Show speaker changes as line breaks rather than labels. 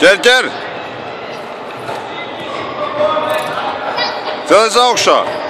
Gel gel. Gözə oxşa.